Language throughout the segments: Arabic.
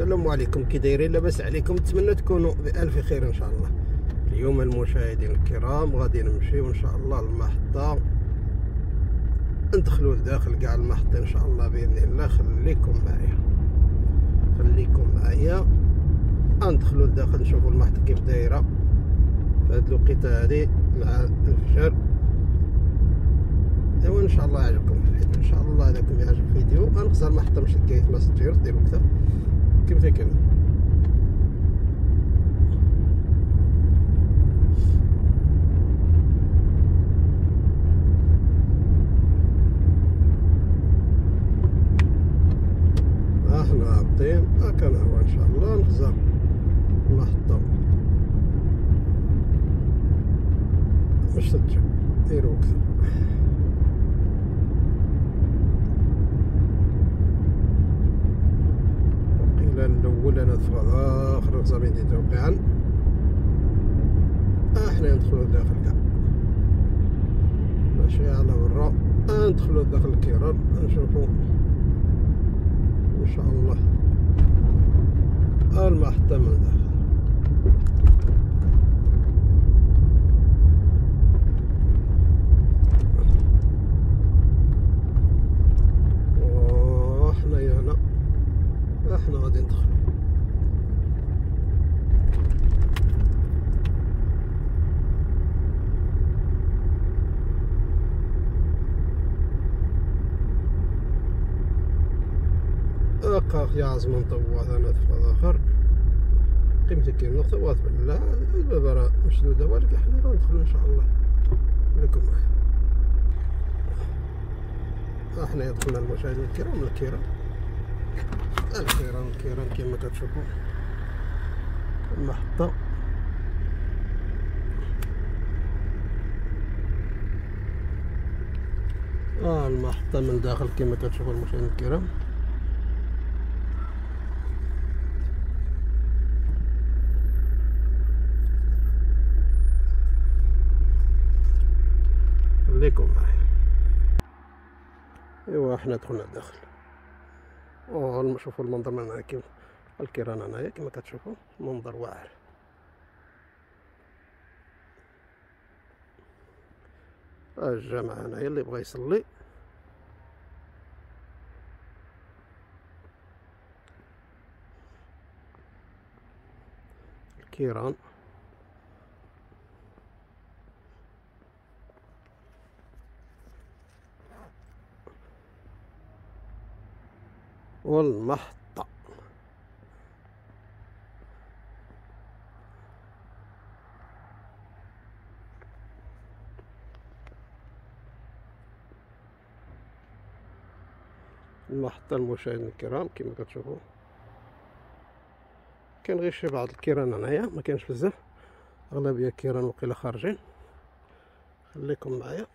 السلام عليكم. كي دايرين لاباس عليكم نتمنى تكونوا بألف خير إن شاء الله. اليوم المشاهدين الكرام غادي نمشيو ان شاء الله المحطة. ندخلوا لداخل كاع المحطة إن شاء الله بإذن الله. خليكم معايا. خليكم معايا. ندخلوا لداخل نشوفوا المحطة كيف دايرة. في هاد الوقيتة هادي مع الفجر أيوا إن شاء الله يعجبكم الفيديو. إن شاء الله هذاكم يعجب الفيديو غنخزر المحطة مش كايت ما سجير ديروا كذا. كيف كذا. إحنا هابطين هكا هو إن شاء الله. نخزر المحطة مش تتجه ديروا كذا وقيل الأول أنا ثغرة آخر زمين دي توقيعا إحنا ندخلوا داخل كاع ماشي على برا ندخلوا داخل الكيران. نشوفوا. إن شاء الله. المحطة من داخل وإحنا هنا إحنا غادي ندخل هكا يا عزم طوات أنا في آخر. قيمتي كاين نقطة واث بالله الباب راه مشدودة ولكن حنا غندخلو إن شاء الله. لكم. إحنا دخلنا المشاهدين الكرام الكرام الكرام الكرام كما كتشوفوا. المحطة آه المحطة من داخل كما كتشوفوا المشاهدين الكرام خليكم معايا ايوا إحنا دخلنا الداخل ونشوفوا المنظر من هنا كيف الكيران هنايا كما كتشوفوا منظر واعر. الجامع هنايا اللي بغى يصلي. الكيران. والمحطة. المحطة المشاهدين الكرام كما كتشوفوا كاين غير شي بعض الكيران هنايا ما كاينش بزاف. أغلبية الكيران وقيلا خارجين. خليكم معايا.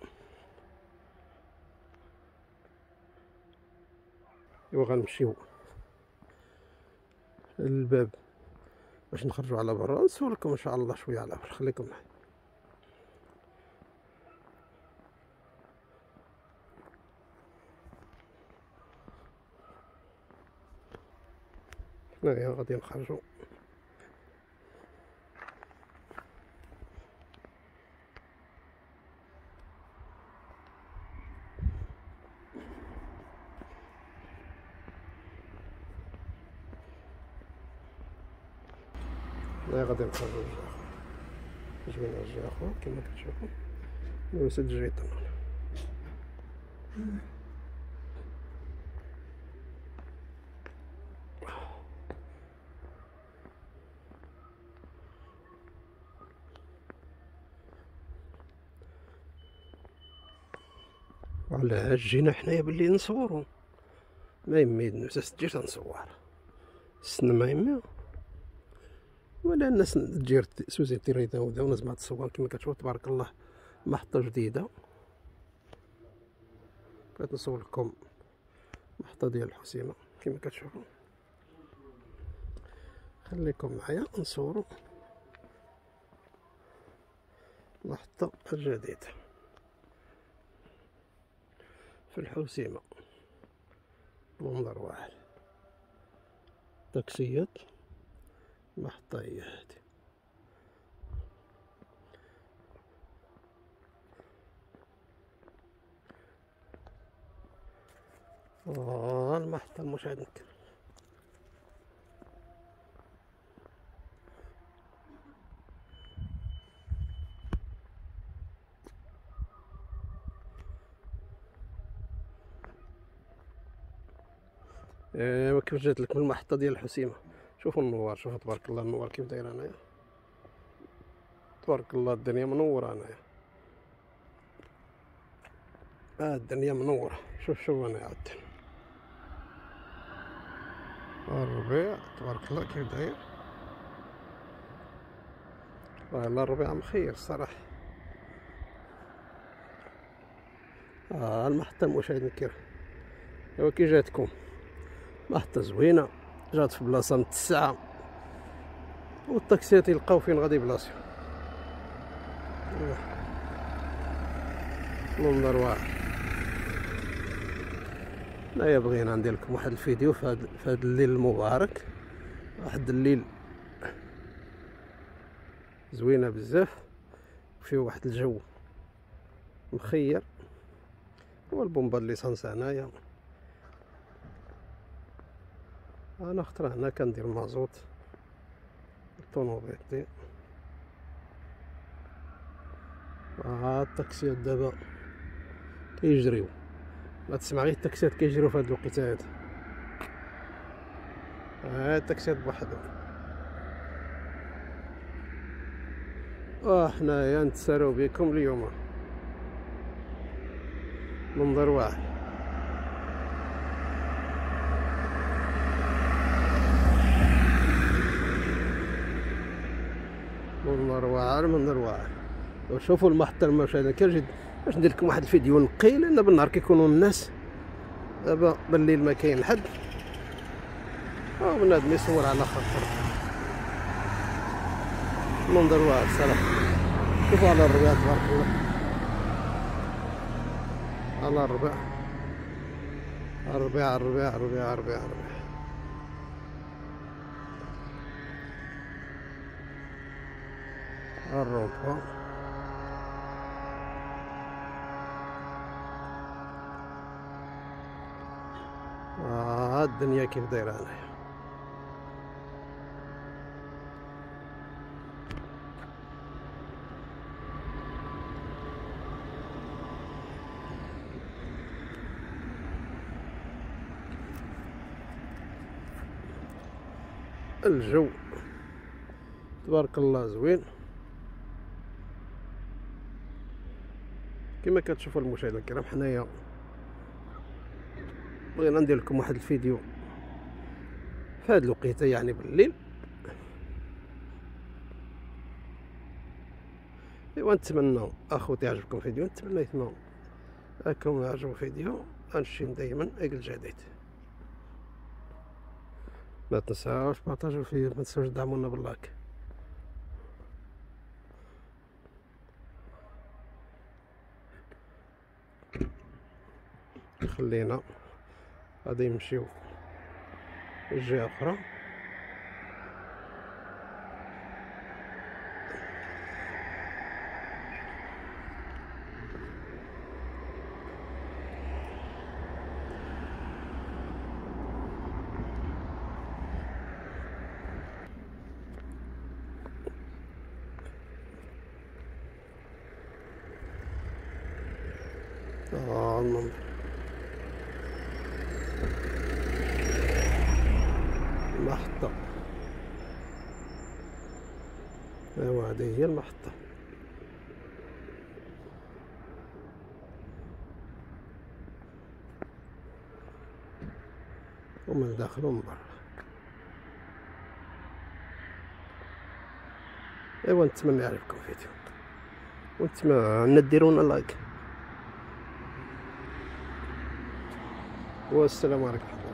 ايوا غنمشيو للباب باش نخرجوا على برا نسولكم إن شاء الله شوية على برا. خليكم معايا. هنايا غادي نخرجوا هنايا غادي نخرجوا الجا جبنا الجا اخو كما كتشوفوا نوسد الجيطان وعلى جينا حنايا باللي نصورو. ما يمي نفس تجي تنصور. السنة ما يمي ولا الناس تجير سوزي تيريدا ودا وناس ما تصور كما كتشوف تبارك الله محطة جديدة. بغيت نصور لكم محطة ديال الحسيمة كما كتشوفوا. خليكم معايا نصوروا محطة جديدة في الحوسيمة منظر واحد. تاكسيات. المحطة هي آه المحطة المشاهد الكريم ايوا كيف جات لك من المحطة ديال الحسيمة؟ شوفوا النوار شوفوا تبارك الله النوار كيف داير انايا تبارك الله الدنيا منورة انايا آه الدنيا منورة. شوف شوف أنا عاد. الربيع تبارك الله كيف داير. والله الربيع مخير الصراحة آه المحطة المشاهدين الكرام. أيوا كي جاتكم؟ محطة زوينة. جات في بلاصة متسعة والطاكسيات يلقاو فين غادي بلاصيو منظر واعر هنايا بغينا ندير لكم واحد الفيديو في هذا هذا الليل المبارك. واحد الليل زوينة بزاف. فيه واحد الجو مخير. هو ال pompe à l'essence هنايا. أنا خطره هنا كندير مازوت. الطوموبيل دي. ها التاكسيات دابا كيجريو. ما تسمع غير التاكسيات كيجريو في هاد الوقيتة هذا ها التاكسيات بوحدهم آه حنايا نتسارو بكم اليوم. منظر واعر منظر واعر منظر واعر وشوفوا المحطة المشاهدة كنجد باش ندير لكم واحد الفيديو نقي لأن بالنهار كيكونوا الناس. دابا بالليل ما كاين حد. أو بنادم يصور على خاطر. منظر واعر صراحة. شوفوا على الربيع تبارك الله. على الربيع الربيع الربيع الربيع الربيع الروبا آه الدنيا كيف دايرة هنايا الجو. تبارك الله زوين. كما كتشوفوا المشاهدين الكرام حنايا بغينا ندير لكم واحد الفيديو في هاد الوقيته يعني بالليل. إيوا نتمنى أخوتي عجبكم الفيديو نتمنى يتما راكم عجبو الفيديو. غنشين دائما أقل جديد ما تنساوش بارطاجيو الفيديو ما تنساوش تدعمونا باللايك. خلينا. غادي نمشيو جهة أخرى. آه المنظر المحطة ايوا هذه هي المحطة ومن داخل ومن برا. إيوا نتمنى يعجبكم الفيديو ونتمنى ديرونا لايك. والسلام عليكم.